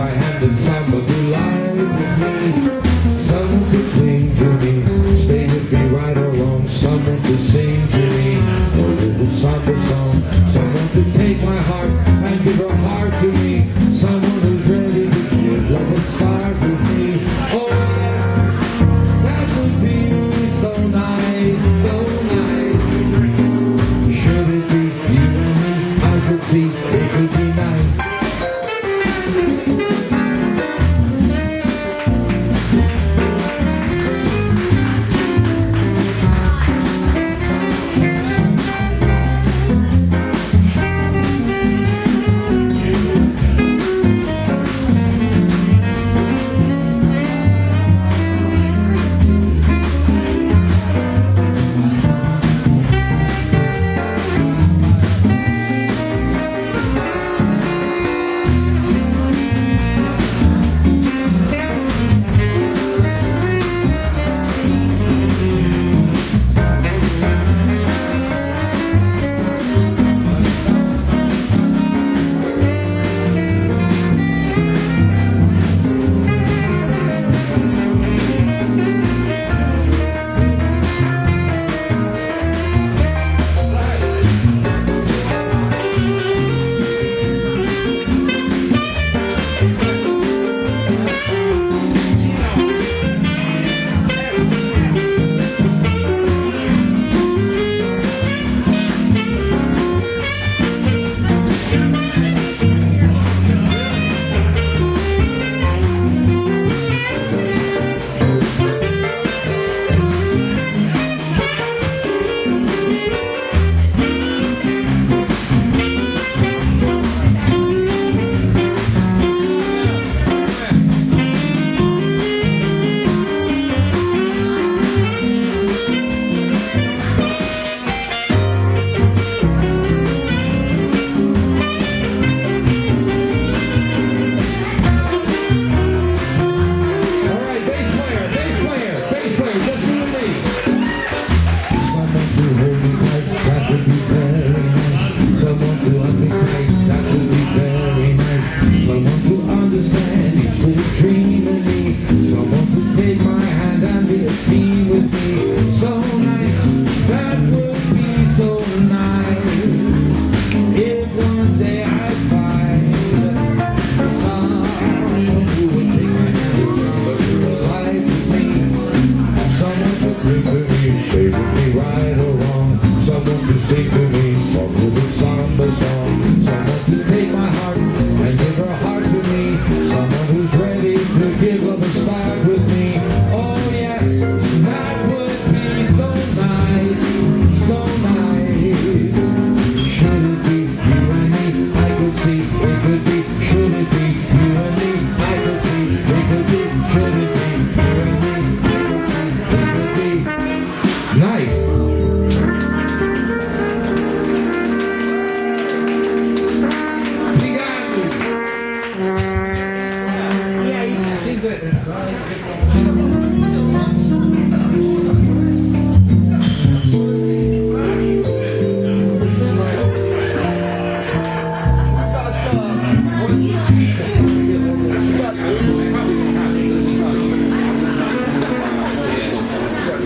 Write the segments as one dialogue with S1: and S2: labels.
S1: my hand and someone to lie with me. Someone to cling to me, stay with me right or wrong. Someone to sing to me, a little samba song. Someone to take my heart and give her heart to me. Someone who's ready to give love a start with me. Oh yes, that would be so nice, so nice. Should it be you and me? I could see it could be nice.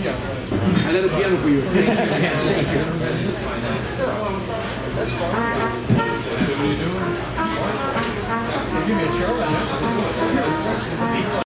S1: Yeah. I let a piano for you. Thank you. Give me
S2: a chair.